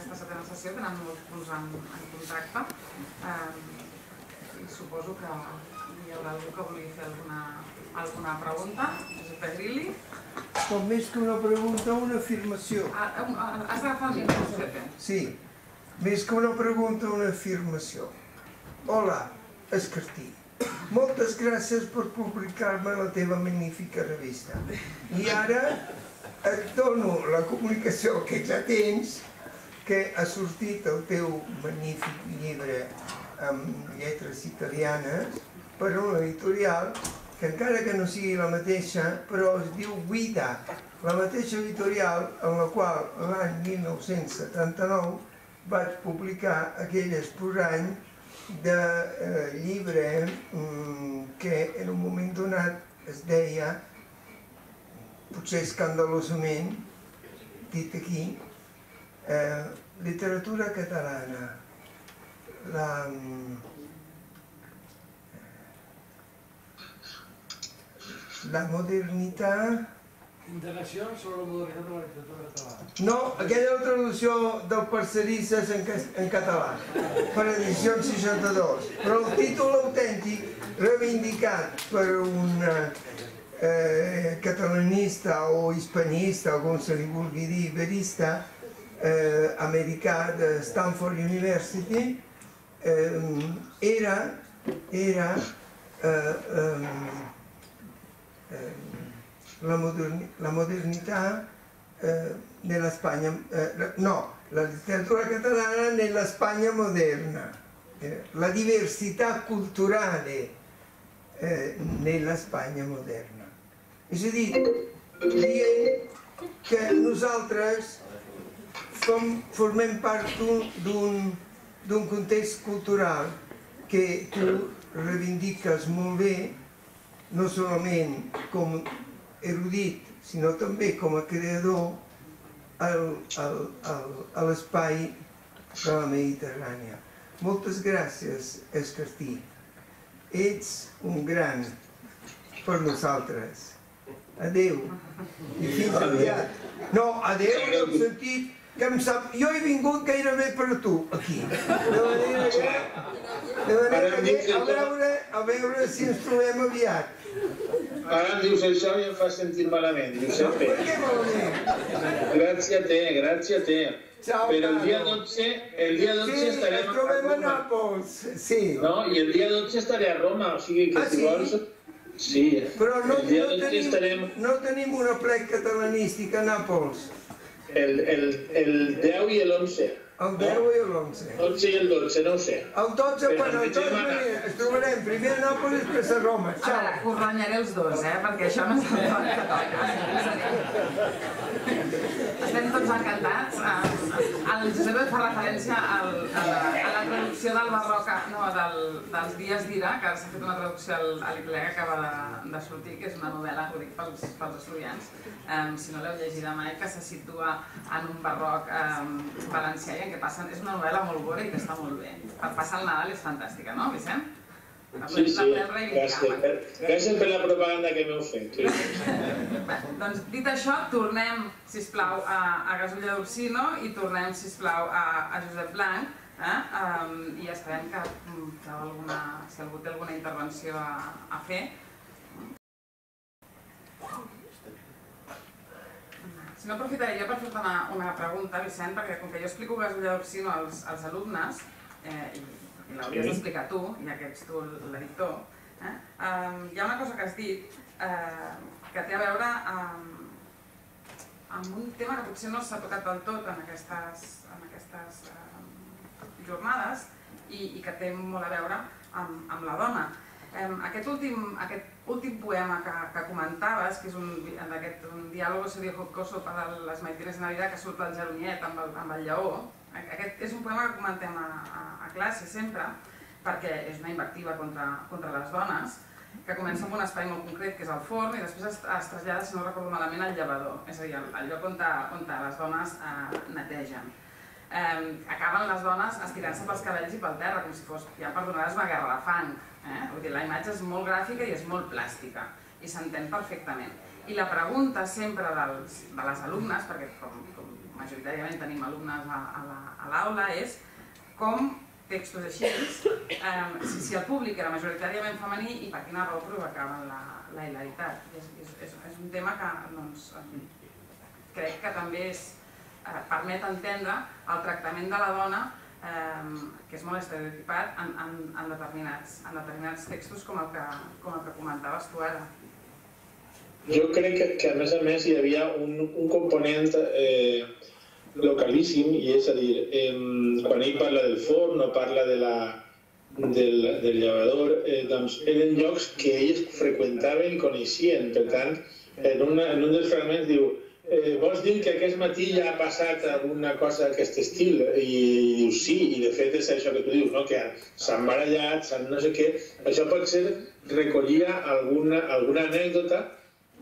aquesta setena sessió, tenen molts punts en, en contracte. Eh, I suposo que hi haurà algú que vulgui fer alguna, alguna pregunta. Josep Grilli. Com més que una pregunta, una afirmació. Ah, eh, ah, Has d'agafar el micro, Josep. Sí, més que una pregunta, una afirmació. Hola, Escartí. Moltes gràcies per publicar-me la teva magnífica revista. I ara et dono la comunicació que ja tens, que ha sortit el teu magnífic llibre amb lletres italianes per una editorial que encara que no sigui la mateixa, però es diu Guida, la mateixa editorial en la qual l'any 1979 vaig publicar aquell esporany de eh, llibre mm, que en un moment donat es deia, potser escandalosament, dit aquí, eh, literatura catalana. La, mm, la modernitat... Indagació sobre la modernitat de la literatura catalana. No, aquella la traducció del Parcerisses en, en català, per edició 62. Però el títol autèntic, reivindicat per un eh, catalanista o hispanista, o com se li vulgui dir, verista, eh, americà de Stanford University, eh, era, era eh, eh, eh, la, moderni la modernità eh, nella Spagna, eh, no, la letteratura catalana nella Spagna moderna, eh, la diversità culturale eh, nella Spagna moderna. És a dir, dient que nosaltres som, formem part d'un context cultural que tu reivindiques molt bé, no solament com erudit, sinó també com a creador al, al, al, a l'espai de la Mediterrània. Moltes gràcies, Escartí. Ets un gran per nosaltres. Adeu. I fins aviat. No, adeu en el sentit que em sap... Jo he vingut gairebé per a tu, aquí. De manera que... De manera que a veure, a veure si ens trobem aviat. Ara em dius això i em fa sentir malament, Giuseppe. Per què malament? Gràcia té, gràcia té. Ciao, Però el dia Carlo. 12, el dia 12 Sí, estarem ens trobem a Roma. Nàpols, sí. No, i el dia 12 estaré a Roma, o sigui que Ah, si sí? vols... Sí, Però no, el dia no, 12 tenim, estarem no tenim una plec catalanística a Nàpols. El, el, el 10 i l'11. El 10 i l'11. El 11 i el 12, no ho sé. El 12, Però bueno, el ens 12 veiem a- ens trobarem primer a Nàpols i després a Roma. A veure, Ciao. us renyaré els dos, eh? perquè això no és el que toca. Estem tots encantats. Eh, El Josep fa referència al, a, la, a la traducció del barroc, no, del, dels dies d'Ira, que s'ha fet una traducció a l'Icle que acaba de, de sortir, que és una novel·la, ho dic pels, pels estudiants, um, si no l'heu llegida mai, que se situa en un barroc um, valencià i en què passen... És una novel·la molt bona i que està molt bé. Per passar el Nadal és fantàstica, no, Vicent? Sí, sí, gràcies. Gràcies per la propaganda que m'heu fet. Sí. Bé, doncs dit això, tornem, si plau a, a Gasulla d'Ursino i tornem, si plau a, a Josep Blanc, eh? um, i esperem que mm, feu alguna, si algú té alguna intervenció a, a fer. Si no, aprofitaré jo per fer-te una, una pregunta, Vicent, perquè com que jo explico Gasulla d'Ursino als, als alumnes, eh, i, i l'hauries d'explicar tu, ja que ets tu l'editor, eh? um, hi ha una cosa que has dit eh, que té a veure amb, amb un tema que potser no s'ha tocat del tot en aquestes, en aquestes eh, jornades i, i que té molt a veure amb, amb la dona. Eh, aquest, últim, aquest últim poema que, que comentaves, que és un, d'aquest, un diàleg seria jocoso per a les maitines de Navidad, que surt el Geroniet amb el, amb el lleó, aquest és un poema que comentem a, a, a classe sempre, perquè és una invectiva contra, contra les dones, que comença amb un espai molt concret, que és el forn, i després es, es trasllada, si no recordo malament, al llevador, és a dir, el, el lloc on, on les dones eh, netegen. Eh, acaben les dones estirant-se pels cabells i pel terra, com si fos, ja perdonaràs, una guerra de fang. Eh? Vull dir, la imatge és molt gràfica i és molt plàstica, i s'entén perfectament. I la pregunta sempre dels, de les alumnes, perquè com, com majoritàriament tenim alumnes a, a la- l'aula, és com textos així, eh, si, si el públic era majoritàriament femení i per quina raó provocaven la, la hilaritat. És, és, és un tema que doncs, crec que també és, eh, permet entendre el tractament de la dona eh, que és molt estereotipat en, en, en, determinats, en determinats textos com el que, com el que comentaves tu ara. Jo crec que, que a més a més hi havia un, un component eh, localíssim i és a dir, eh, quan ell parla del forn o parla de la, del, del llevador, eh, doncs eren llocs que ells freqüentaven i coneixien. Per tant, en, una, en un dels fragments diu eh, vols dir que aquest matí ja ha passat alguna cosa d'aquest estil? I, i diu sí, i de fet és això que tu dius, no? que s'han barallat, s'han no sé què. Això pot ser, recollia alguna, alguna anècdota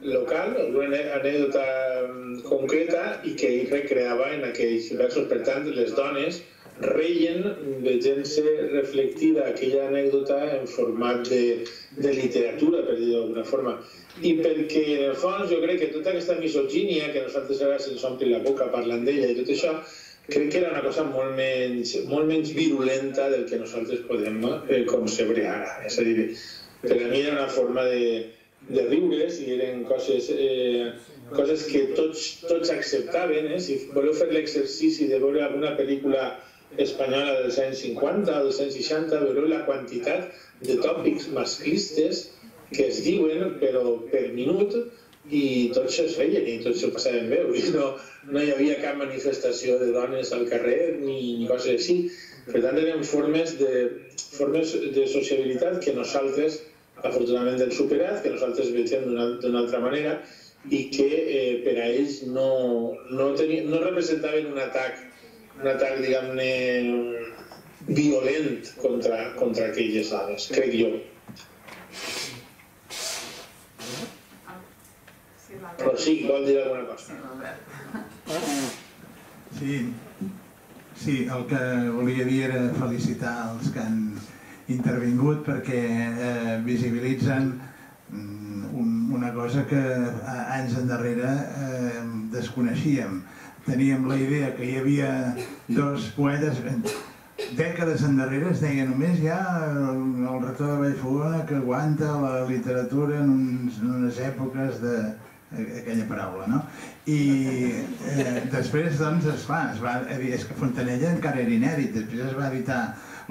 local, alguna anècdota mm, concreta i que ell recreava en aquells versos. Per tant, les dones reien veient-se reflectida aquella anècdota en format de, de literatura, per dir-ho d'alguna forma. I perquè, el fons, jo crec que tota aquesta misogínia que nosaltres ara se'ns ompli la boca parlant d'ella i tot això, crec que era una cosa molt menys, molt menys virulenta del que nosaltres podem eh, concebre ara. És a dir, per a mi era una forma de, de riures i eren coses, eh, coses que tots, tots acceptaven. Eh? Si voleu fer l'exercici de veure alguna pel·lícula espanyola dels anys 50 o dels anys 60, veureu la quantitat de tòpics masclistes que es diuen, però per minut, i tots es feien i tots s'ho passaven bé. No, no hi havia cap manifestació de dones al carrer ni, ni coses així. Per tant, eren formes de, formes de sociabilitat que nosaltres, afortunadament, hem superat, que nosaltres veiem d'una altra manera i que eh, per a ells no, no, tenia, no representaven un atac, un atac, diguem-ne, violent contra, contra aquelles dones, crec jo. Sí, l'Albert. Però sí, vol dir alguna cosa. Sí. Sí, sí, el que volia dir era felicitar els que han intervingut perquè eh, visibilitzen mm, un, una cosa que a- anys endarrere eh, desconeixíem. Teníem la idea que hi havia dos poetes, dècades endarrere es deia només hi ha el, el rector de Vallfogona que aguanta la literatura en, uns, en unes èpoques de aquella paraula, no? I eh, després, doncs, es fa, es va, és que Fontanella encara era inèdit, després es va editar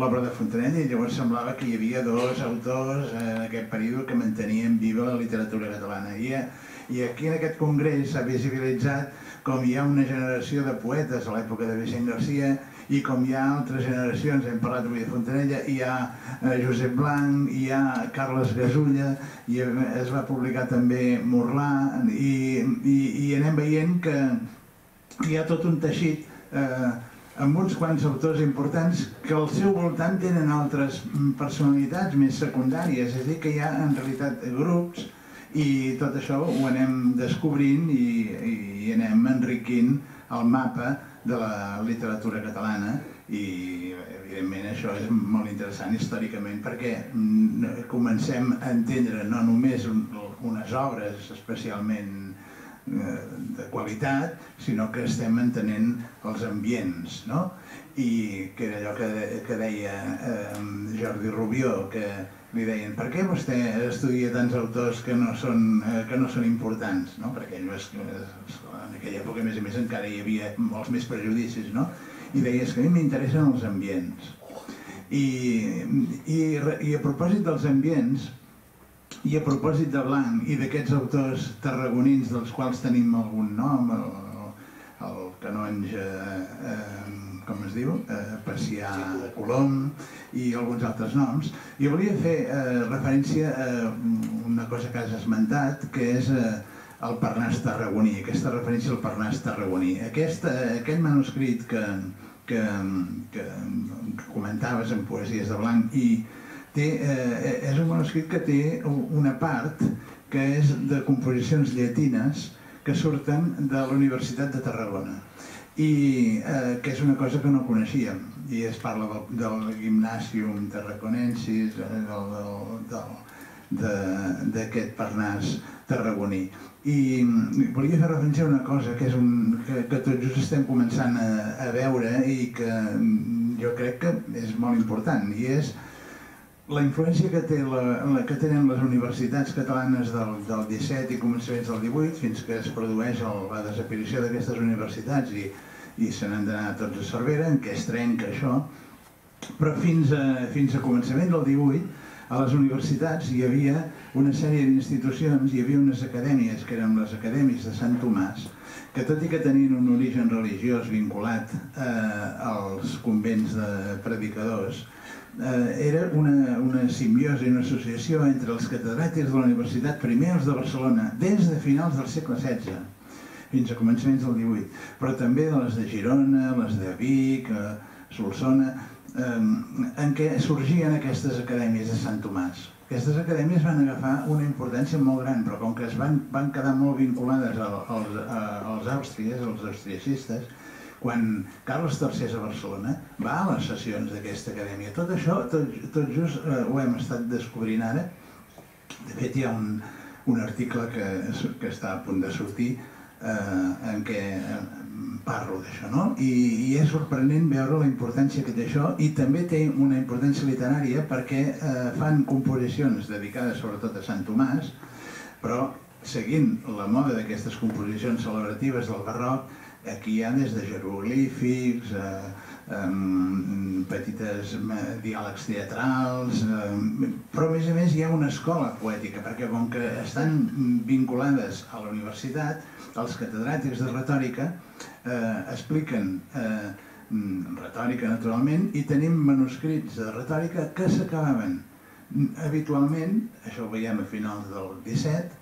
l'obra de Fontanella i llavors semblava que hi havia dos autors eh, en aquest període que mantenien viva la literatura catalana. I, eh, i aquí en aquest congrés s'ha visibilitzat com hi ha una generació de poetes a l'època de Vicent Garcia i com hi ha altres generacions, hem parlat avui de Fontanella, hi ha eh, Josep Blanc, hi ha Carles Gasulla, i es va publicar també Morlà, i, i, i anem veient que hi ha tot un teixit eh, amb uns quants autors importants que al seu voltant tenen altres personalitats més secundàries, és a dir, que hi ha en realitat grups i tot això ho anem descobrint i, i anem enriquint el mapa de la literatura catalana i evidentment això és molt interessant històricament perquè mm, comencem a entendre no només un, unes obres especialment de qualitat, sinó que estem entenent els ambients, no? I que era allò que, que deia eh, Jordi Rubió, que li deien per què vostè estudia tants autors que no són, eh, que no són importants? No? Perquè ell és, en aquella època, a més a més, encara hi havia molts més prejudicis, no? I deia, és que a mi m'interessen els ambients. I, i, I a propòsit dels ambients, i a propòsit de Blanc i d'aquests autors tarragonins dels quals tenim algun nom, el, el canonge, eh, com es diu, eh, Pacià Colom i alguns altres noms, jo volia fer eh, referència a una cosa que has esmentat, que és eh, el Parnàs tarragoní, aquesta referència al Parnàs tarragoní. Aquest, eh, aquest manuscrit que, que, que comentaves en Poesies de Blanc i té, eh, és un manuscrit que té una part que és de composicions llatines que surten de la Universitat de Tarragona i eh, que és una cosa que no coneixíem i es parla del, del Gymnasium Tarraconensis eh, d'aquest Parnàs tarragoní. I volia fer referència a una cosa que, és un, que, que tots just estem començant a, a veure i que jo crec que és molt important, i és la influència que, té la, la, que tenen les universitats catalanes del, del 17 i començaments del 18 fins que es produeix el, la desaparició d'aquestes universitats i, i se n'han d'anar tots a Cervera, en què es trenca això, però fins a, fins a començament del 18 a les universitats hi havia una sèrie d'institucions, hi havia unes acadèmies, que eren les acadèmies de Sant Tomàs, que tot i que tenien un origen religiós vinculat eh, als convents de predicadors, eh, era una, una simbiosi, una associació entre els catedràtics de la Universitat, primer els de Barcelona, des de finals del segle XVI fins a començaments del XVIII, però també de les de Girona, les de Vic, eh, Solsona, en què sorgien aquestes acadèmies de Sant Tomàs. Aquestes acadèmies van agafar una importància molt gran, però com que es van, van quedar molt vinculades als, als àustries, als austriacistes, quan Carles III a Barcelona va a les sessions d'aquesta acadèmia. Tot això, tot, just eh, ho hem estat descobrint ara. De fet, hi ha un, un article que, que està a punt de sortir eh, en què eh, parlo d'això, no? I, I és sorprenent veure la importància que té això i també té una importància literària perquè eh, fan composicions dedicades sobretot a Sant Tomàs, però seguint la moda d'aquestes composicions celebratives del barroc, aquí hi ha des de jeroglífics, eh, petites diàlegs teatrals, eh, però a més a més hi ha una escola poètica, perquè com que estan vinculades a la universitat, els catedràtics de retòrica eh, expliquen eh, retòrica naturalment i tenim manuscrits de retòrica que s'acabaven. Habitualment, això ho veiem a finals del 17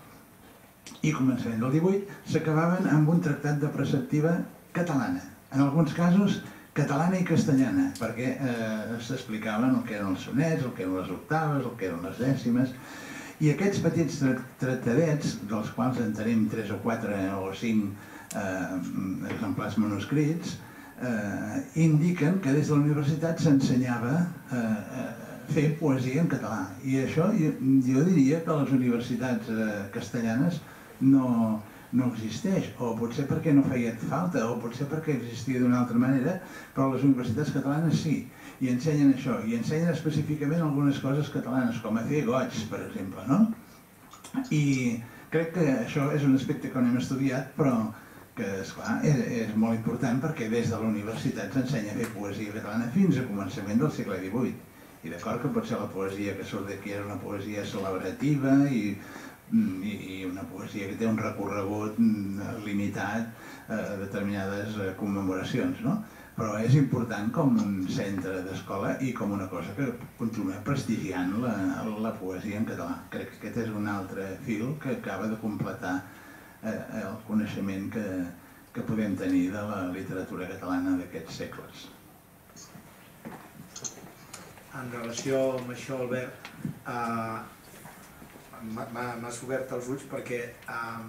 i començament del 18, s'acabaven amb un tractat de preceptiva catalana. En alguns casos catalana i castellana, perquè eh, s'explicaven el que eren els sonets, el que eren les octaves, el que eren les dècimes, i aquests petits tractadets, dels quals en tenim 3 o 4 o 5 eh, exemplars manuscrits, eh, indiquen que des de la universitat s'ensenyava eh, a fer poesia en català. I això jo, jo diria que a les universitats eh, castellanes no, no existeix, o potser perquè no feia falta, o potser perquè existia d'una altra manera, però les universitats catalanes sí, i ensenyen això, i ensenyen específicament algunes coses catalanes, com a fer goig, per exemple, no? I crec que això és un aspecte que no hem estudiat, però que, esclar, és, és molt important perquè des de la universitat s'ensenya a fer poesia catalana fins a començament del segle XVIII. I d'acord que pot ser la poesia que surt d'aquí és una poesia celebrativa i Mm, i, i una poesia que té un recorregut mm, limitat a determinades eh, commemoracions, no? però és important com un centre d'escola i com una cosa que continua prestigiant la, la poesia en català. Crec que aquest és un altre fil que acaba de completar eh, el coneixement que, que podem tenir de la literatura catalana d'aquests segles. En relació amb això, Albert, eh, m'has obert els ulls perquè um,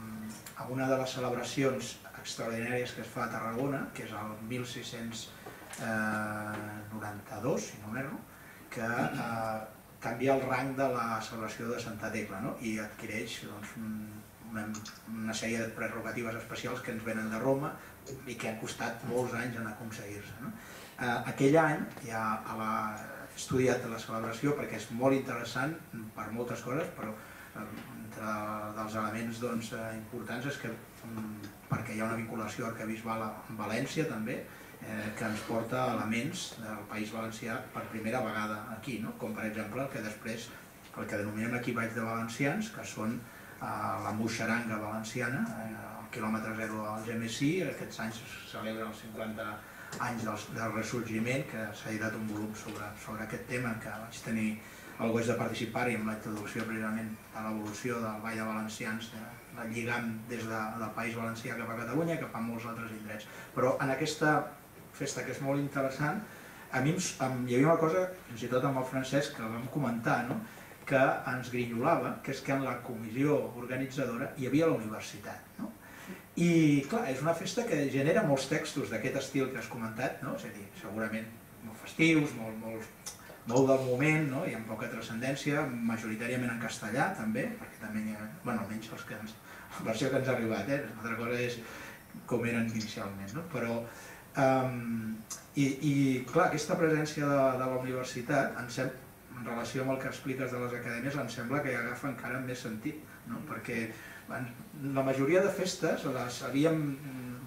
a una de les celebracions extraordinàries que es fa a Tarragona, que és el 1692, si no m'erro, que uh, canvia el rang de la celebració de Santa Tecla no? i adquireix doncs, una, una sèrie de prerrogatives especials que ens venen de Roma i que han costat molts anys en aconseguir-se. No? Uh, aquell any, ja a la, estudiat la celebració perquè és molt interessant per moltes coses, però entre dels elements doncs, eh, importants és que mm, perquè hi ha una vinculació arquebisbal amb València també, eh, que ens porta elements del País Valencià per primera vegada aquí, no? com per exemple el que després el que denominem aquí Valls de Valencians, que són eh, la moixaranga valenciana, eh, al quilòmetre zero al Gemessí, aquests anys se celebra els 50 anys del, ressorgiment, que s'ha editat un volum sobre, sobre aquest tema que vaig tenir el goig de participar-hi amb la introducció precisament a l'evolució del Vall de Valencians, de, de lligam des de, del País Valencià cap a Catalunya, cap a molts altres indrets. Però en aquesta festa que és molt interessant, a mi em, hi havia una cosa, fins i tot amb el Francesc, que vam comentar, no? que ens grinyolava, que és que en la comissió organitzadora hi havia la universitat. No? I clar, és una festa que genera molts textos d'aquest estil que has comentat, no? és a dir, segurament molt festius, molt, molt molt del moment no? i amb poca transcendència, majoritàriament en castellà també, perquè també hi ha, bueno, almenys els que ens, la versió que ens ha arribat, eh? una altra cosa és com eren inicialment, no? però um, i, i clar, aquesta presència de, de la universitat en, sem, en relació amb el que expliques de les acadèmies em sembla que hi agafa encara més sentit, no? perquè en, la majoria de festes les, havíem,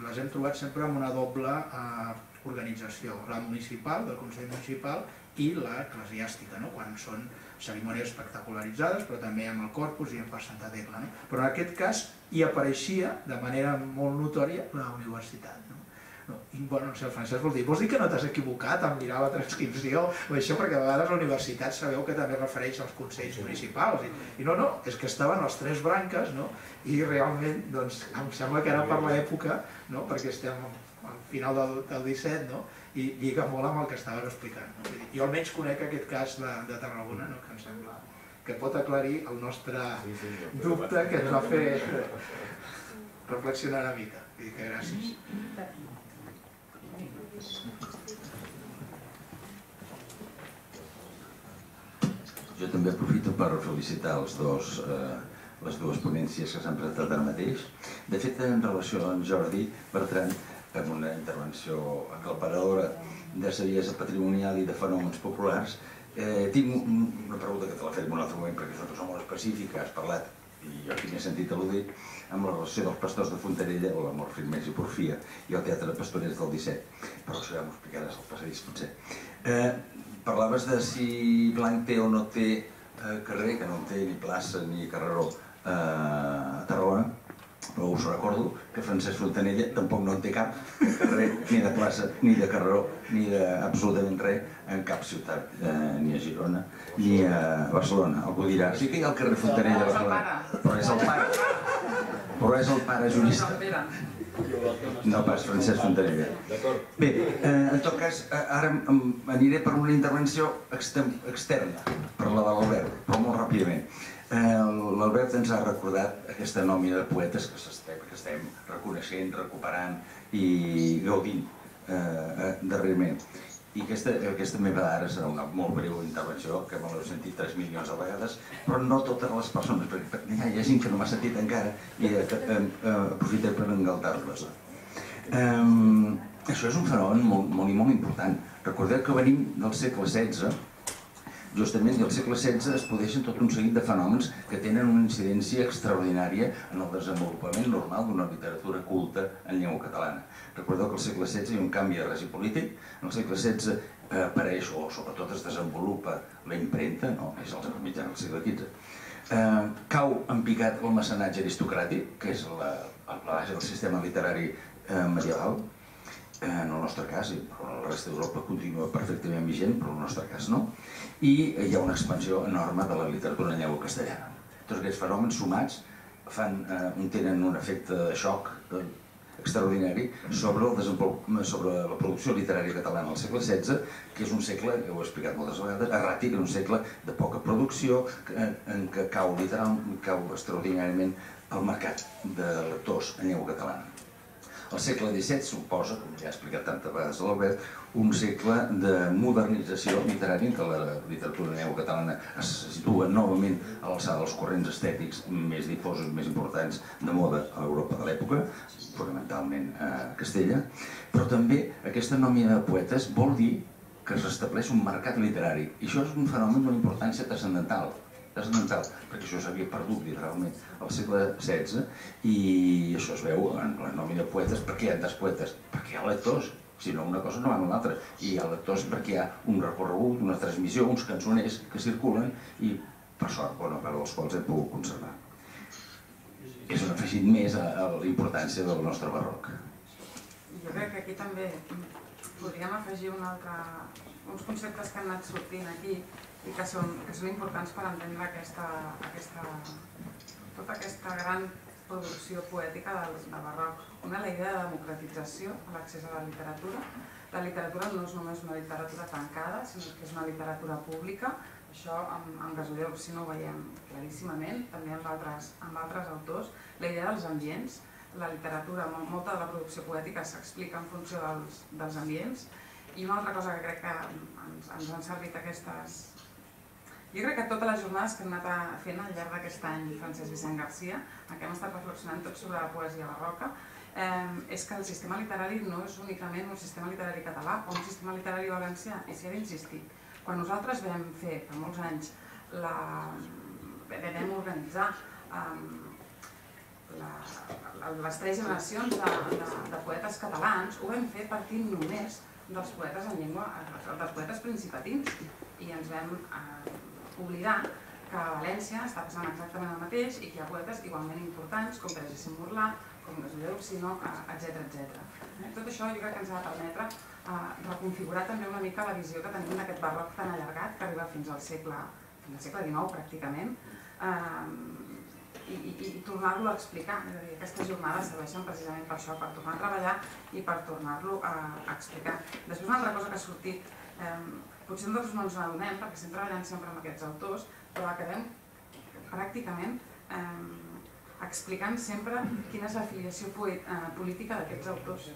les hem trobat sempre amb una doble eh, organització, la municipal, del Consell Municipal i la eclesiàstica, no? quan són cerimònies espectacularitzades, però també amb el corpus i amb per Santa Tecla. No? Però en aquest cas hi apareixia de manera molt notòria la universitat. No? No, I, bueno, no sé, el Francesc vol dir, vols dir que no t'has equivocat en mirar la transcripció o això, perquè a vegades la universitat sabeu que també refereix als consells municipals i, i no, no, és que estaven les tres branques no? i realment doncs, em sembla que era per l'època no? perquè estem al final del, del 17 no? i lliga molt amb el que estaves explicant. No? Jo almenys conec aquest cas de, de Tarragona, no? que em sembla que pot aclarir el nostre dubte que ens va fer reflexionar una mica. I que gràcies. Jo també aprofito per felicitar els dos, eh, les dues ponències que s'han presentat ara mateix. De fet, en relació amb Jordi Bertran, amb una intervenció acalparadora de saviesa patrimonial i de fenòmens populars, eh, tinc una pregunta que te la faré en un altre moment perquè és molt específica, has parlat, jo tinc sentit al·ludir, amb la relació dels pastors de Fontanella, o l'amor Firmés i Porfia, i el Teatre de Pastorets del 17. Però això ja m'ho explicaràs al passadís, potser. Eh, parlaves de si Blanc té o no té eh, carrer, que no en té ni plaça ni carreró eh, a Tarragona, però us recordo que Francesc Fontanella tampoc no en té cap carrer, ni de plaça, ni de carreró, ni de absolutament res en cap ciutat, eh, ni a Girona, ni a Barcelona. Algú dirà, sí que hi ha el carrer Fontanella a Barcelona, però és el pare, però és el pare jurista. No pas Francesc Fontanella. Bé, eh, en tot cas, eh, ara aniré per una intervenció externa, per la de l'Albert, però molt ràpidament. Eh, L'Albert ens ha recordat aquesta nòmina de poetes que estem, que estem reconeixent, recuperant i gaudint eh, eh, darrerament. I aquesta, aquesta meva ara serà una molt breu intervenció, que me l'heu sentit 3 milions de vegades, però no totes les persones, perquè hi ha, gent que no m'ha sentit encara i eh, eh, eh, aprofitem per engaltar-les. Eh, això és un fenomen molt, molt i molt important. Recordeu que venim del segle XVI, justament del segle XVI es podeixen tot un seguit de fenòmens que tenen una incidència extraordinària en el desenvolupament normal d'una literatura culta en llengua catalana. Recordeu que al segle XVI hi ha un canvi de règim polític, en el segle XVI eh, apareix, o sobretot es desenvolupa la impremta, no? és el mitjà del segle XV, eh, cau en picat el mecenatge aristocràtic, que és la, la base del sistema literari eh, medieval, en el nostre cas, i per la resta d'Europa continua perfectament vigent, però en el nostre cas no, i hi ha una expansió enorme de la literatura en llengua castellana. Tots aquests fenòmens sumats fan, eh, tenen un efecte de xoc eh, extraordinari sobre, el sobre la producció literària catalana al segle XVI, que és un segle, que ho he explicat moltes vegades, erràtic, un segle de poca producció, en, en què cau literal, cau extraordinàriament el mercat de lectors en llengua catalana. El segle XVII suposa, com ja ha explicat tantes vegades l'Albert, un segle de modernització literària en què la literatura neu catalana es situa novament a l'alçada dels corrents estètics més difosos, més importants de moda a l'Europa de l'època, fonamentalment a Castella, però també aquesta nòmina de poetes vol dir que es restableix un mercat literari, i això és un fenomen d'una importància transcendental, transcendental, perquè això s'havia perdut literalment al segle XVI i això es veu en la nòmina de poetes. Per què hi ha tants poetes? Perquè hi ha lectors, si no una cosa no va amb l'altra. I hi ha lectors perquè hi ha un recorregut, una transmissió, uns cançoners que circulen i per sort bona part dels quals hem pogut conservar. És un afegit més a, a la importància del nostre barroc. Jo crec que aquí també podríem afegir un altre, uns conceptes que han anat sortint aquí i que són, que són importants per entendre aquesta, aquesta, tota aquesta gran producció poètica del, del barroc. Una, la idea de democratització a l'accés a la literatura. La literatura no és només una literatura tancada, sinó que és una literatura pública. Això amb, amb Gasoleu si no ho veiem claríssimament, també amb altres, amb altres autors. La idea dels ambients, la literatura, molta de la producció poètica s'explica en funció dels, dels ambients I una altra cosa que crec que ens, ens han servit aquestes... Jo crec que totes les jornades que hem anat fent al llarg d'aquest any Francesc Vicent Garcia, en què hem estat reflexionant tot sobre la poesia barroca, eh, és que el sistema literari no és únicament un sistema literari català o un sistema literari valencià, i s'hi ha d'insistir. Quan nosaltres vam fer, per molts anys, la... vam organitzar um, la, la, les tres generacions de, de, de poetes catalans, ho vam fer partint només dels poetes en llengua, dels poetes principatins, i ens vam eh, oblidar que a València està passant exactament el mateix i que hi ha poetes igualment importants com per exemple Morlà, com Gasoleu, sinó, etc etc. Tot això jo crec que ens ha de permetre eh, reconfigurar també una mica la visió que tenim d'aquest barroc tan allargat que arriba fins al segle, fins al segle XIX pràcticament, eh, i, i, i tornar-lo a explicar. És a dir, aquestes jornades serveixen precisament per això, per tornar a treballar i per tornar-lo a, a explicar. Després una altra cosa que ha sortit, eh, potser nosaltres no ens n'adonem perquè estem treballant sempre amb aquests autors, però acabem pràcticament eh, explicant sempre quina és l'afiliació eh, política d'aquests autors.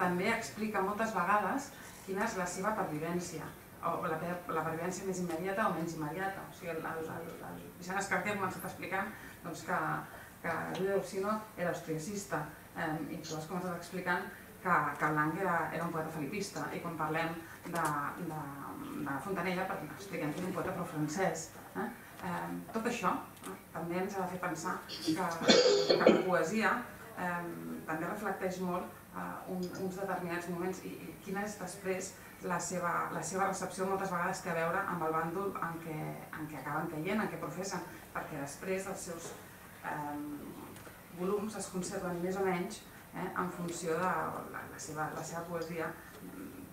També explica moltes vegades quina és la seva pervivència, o la, la pervivència més immediata o menys immediata. O sigui, el, el, el, el Vicent Escarté ha començat explicant doncs, que, que Guido Orsino era austriacista eh, i tu has començat explicant que, que Blanc era, era un poeta filipista i quan parlem de, de, de Fontanella expliquem que un poeta pro-francès. Eh? Eh, tot això eh, també ens ha de fer pensar que, la poesia també reflecteix molt eh, un, uns determinats moments i, i quina és després la seva, la seva recepció moltes vegades té a veure amb el bàndol en què, en acaben caient, en què professen, perquè després els seus volums es conserven més o menys eh, en funció de la, seva, la seva poesia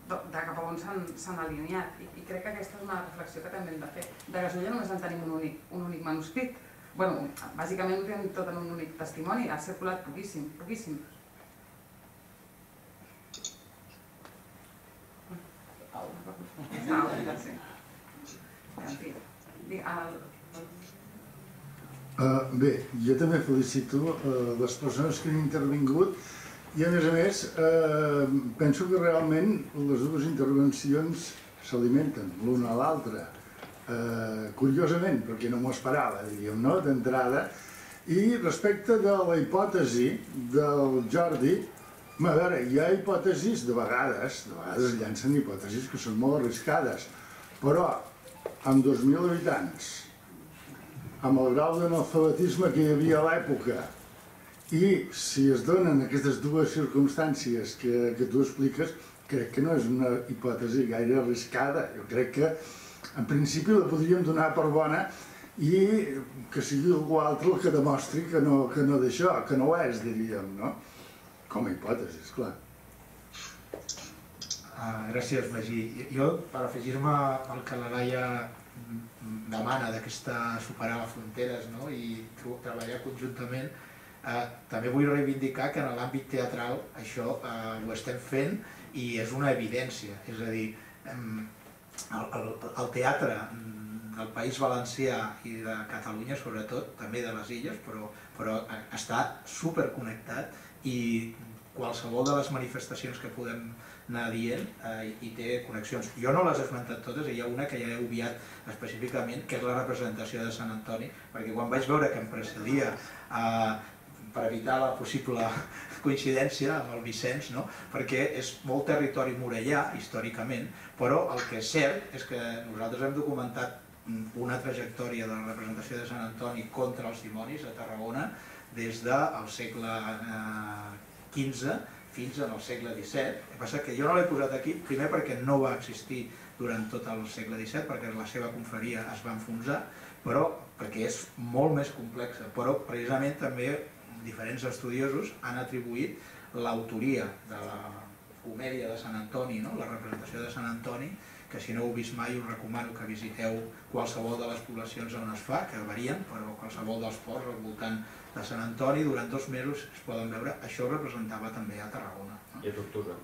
de, de cap a on s'han alineat I, i crec que aquesta és una reflexió que també hem de fer. De Gasolla només en tenim un únic, un únic manuscrit. bueno, bàsicament ho tenim tot en un únic testimoni, ha circulat poquíssim, poquíssim. Uh, bé, jo també felicito uh, les persones que han intervingut i a més a més uh, penso que realment les dues intervencions s'alimenten l'una a l'altra uh, curiosament, perquè no m'ho esperava diríem, no?, d'entrada i respecte de la hipòtesi del Jordi a veure, hi ha hipòtesis, de vegades, de vegades llancen hipòtesis que són molt arriscades, però amb 2.000 habitants, amb el grau d'analfabetisme que hi havia a l'època, i si es donen aquestes dues circumstàncies que, que tu expliques, crec que no és una hipòtesi gaire arriscada. Jo crec que, en principi, la podríem donar per bona i que sigui algú altre el que demostri que no, que no d'això, que no ho és, diríem, no? Com a hipòtesi, esclar. Uh, gràcies, Magí. Jo, per afegir-me al que la Laia demana d'aquesta superar les fronteres no? i treballar conjuntament, uh, també vull reivindicar que en l'àmbit teatral això uh, ho estem fent i és una evidència. És a dir, el, el, el teatre del País Valencià i de Catalunya, sobretot, també de les illes, però, però està superconnectat i qualsevol de les manifestacions que podem anar dient eh, i té connexions. Jo no les he esmentat totes, hi ha una que ja he obviat específicament, que és la representació de Sant Antoni, perquè quan vaig veure que em precedia eh, per evitar la possible coincidència amb el Vicenç, no? perquè és molt territori morellà, històricament, però el que és cert és que nosaltres hem documentat una trajectòria de la representació de Sant Antoni contra els dimonis a Tarragona des del segle XV eh, fins al segle XVII. El que passa que jo no l'he posat aquí, primer perquè no va existir durant tot el segle XVII, perquè la seva confraria es va enfonsar, però perquè és molt més complexa, però precisament també diferents estudiosos han atribuït l'autoria de la comèdia de Sant Antoni, no? la representació de Sant Antoni, que si no heu vist mai us recomano que visiteu qualsevol de les poblacions on es fa, que varien, però qualsevol dels ports al voltant de Sant Antoni, durant dos mesos es poden veure, això representava també a Tarragona. No? I a Tortosa.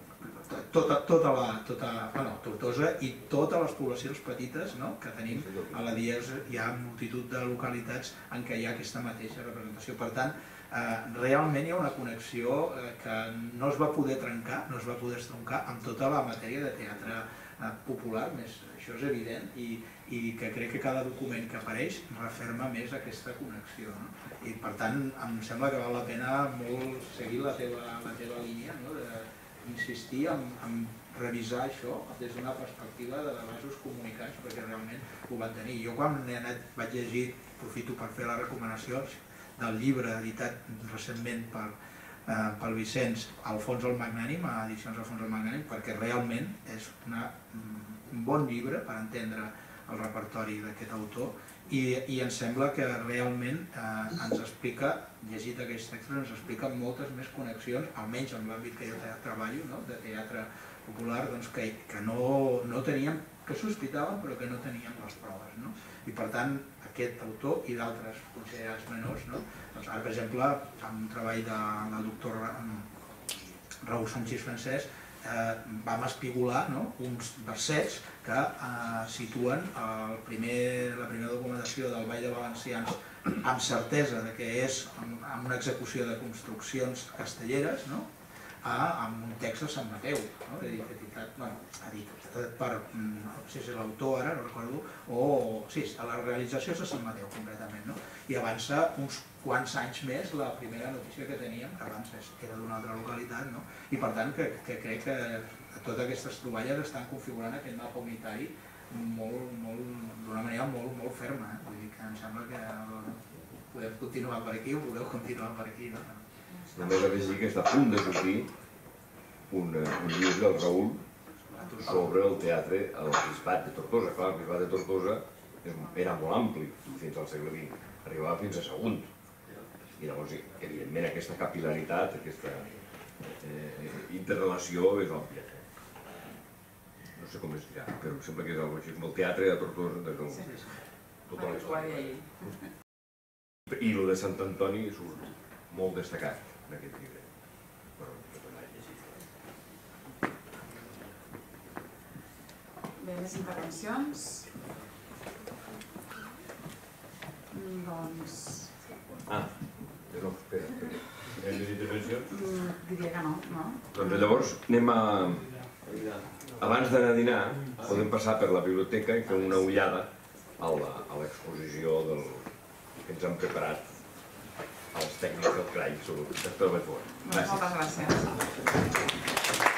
Tota, tota la, tota, bueno, Tortosa i totes les poblacions petites no? que tenim a la Dies, hi ha multitud de localitats en què hi ha aquesta mateixa representació. Per tant, realment hi ha una connexió eh, que no es va poder trencar, no es va poder estroncar amb tota la matèria de teatre eh, popular, més, això és evident, i, i que crec que cada document que apareix referma més aquesta connexió. No? I per tant, em sembla que val la pena molt seguir la teva, la teva línia, no? d'insistir en, en revisar això des d'una perspectiva de vasos comunicats perquè realment ho van tenir. Jo quan he anat, vaig llegir, aprofito per fer les recomanacions del llibre editat recentment per, eh, pel Vicenç, Alfons el Magnànim, a Edicions Alfons el Magnànim, perquè realment és una, un bon llibre per entendre el repertori d'aquest autor i, i em sembla que realment eh, ens explica, llegit aquests textos, ens explica moltes més connexions, almenys en l'àmbit que jo treballo, no? de teatre popular, doncs, que, que no, no teníem, que sospitàvem però que no teníem les proves. No? I per tant, aquest autor i d'altres considerats menors, no? doncs, ara per exemple, amb un treball de, del doctor Raúl Sánchez Francesc, eh, vam espigolar no? uns versets que eh, situen primer, la primera documentació del Vall de Valencians amb certesa de que és amb, una execució de construccions castelleres, no? a, amb un text de Sant Mateu, no? editat, bueno, per, no sé si és l'autor ara, no recordo, o sí, a la realització de Sant Mateu concretament, no? i avança uns quants anys més la primera notícia que teníem, que abans era d'una altra localitat, no? i per tant que, que crec que totes aquestes troballes estan configurant aquest mapa unitari molt, molt, d'una manera molt, molt ferma, eh? vull dir que em sembla que podem continuar per aquí o podeu continuar per aquí. No? També he d'afegir que està a punt de sortir un, eh, un llibre del Raül sobre el teatre al Bisbat de Tortosa. Clar, el Bisbat de Tortosa era molt ampli fins al segle XX, arribava fins a Sagunt. I llavors, evidentment, aquesta capilaritat, aquesta eh, interrelació és òbvia. No sé com es dirà, però em sembla que és alguna així, com el teatre de Tortosa, des del, Sí, sí. tota la història. Guai. I el de Sant Antoni surt molt destacat en aquest llibre. Però, Bé, més intervencions? Mm, Doncs... Ah, no, espera, espera. Hem dir intervencions? mm, Diria que no, no? Doncs llavors anem a... Abans d'anar a dinar, podem passar per la biblioteca i fer una ullada a l'exposició del... que ens han preparat els tècnics del CRAI sobre el sector de fora. Doncs moltes gràcies.